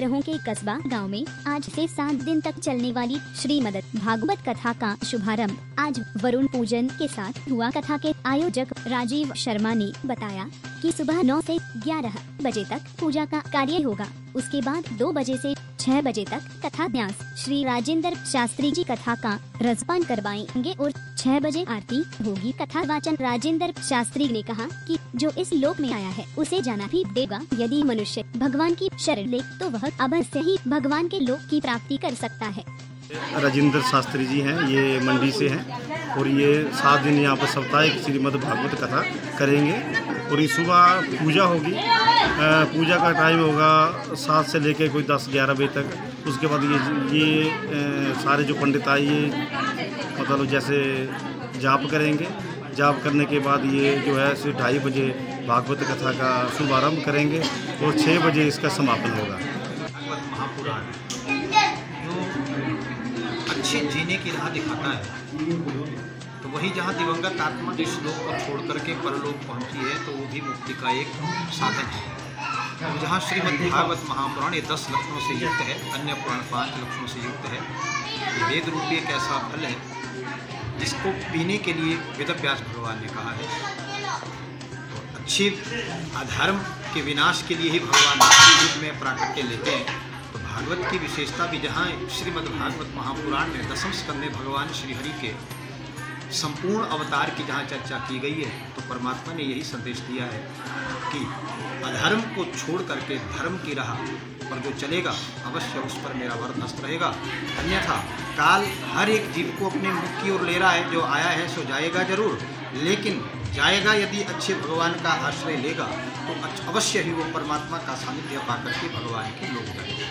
कस्बा गाँव में आज से सात दिन तक चलने वाली श्री मदद भागवत कथा का शुभारंभ। आज वरुण पूजन के साथ हुआ कथा के आयोजक राजीव शर्मा ने बताया कि सुबह नौ से 11 बजे तक पूजा का कार्य होगा। उसके बाद दो बजे से छह बजे तक कथा न्यास श्री राजेंद्र शास्त्री जी कथा का रसपान करवाएँगे और छह बजे आरती होगी। कथा वाचन राजेंद्र शास्त्री ने कहा कि जो इस लोक में आया है, उसे जाना भी देगा। यदि मनुष्य भगवान की शरण ले तो वह अवश्य ही भगवान के लोक की प्राप्ति कर सकता है। राजेंद्र शास्त्री जी हैं, ये मंडी से हैं और ये सात दिन यहाँ पर साप्ताहिक श्रीमद भागवत कथा करेंगे और ये सुबह पूजा होगी। पूजा का टाइम होगा सात से लेकर कोई दस, ग्यारह बजे तक। उसके बाद ये ये सारे जो पंडित आए, ये मतलब जैसे जाप करेंगे। जाप करने के बाद ये जो है सिर्फ़ ढाई बजे भागवत कथा का शुभारंभ करेंगे और छः बजे इसका समापन होगा। महापुराण। अच्छे जीने की राह दिखाता है। तो वही जहाँ दिवंगत आत्मा इस लोक को छोड़ करके परलोक पहुँची है तो वो भी मुक्ति का एक साधन है। और जहाँ श्रीमद् भागवत महापुराण ये दस लक्षणों से युक्त है, अन्य पुराण पाँच लक्षणों से युक्त है, ये वेद रूपी एक ऐसा फल है, जिसको पीने के लिए वेद व्यास भगवान ने कहा है। तो अच्छे अधर्म के विनाश के लिए ही भगवान युग में प्राकट्य लेते हैं। तो भागवत की विशेषता भी जहाँ श्रीमद् भागवत महापुराण में दसम स्कंद में भगवान श्रीहरि के संपूर्ण अवतार की जहाँ चर्चा की गई है तो परमात्मा ने यही संदेश दिया है कि अधर्म को छोड़ करके धर्म की राह पर जो चलेगा, अवश्य उस पर मेरा वरद हस्त रहेगा। अन्यथा, काल हर एक जीव को अपने मुख की ओर ले रहा है, जो आया है, सो जाएगा ज़रूर। लेकिन जाएगा यदि अच्छे भगवान का आश्रय लेगा तो अवश्य ही वो परमात्मा का सानिध्य पाकर के भगवान के लोग जाएँगे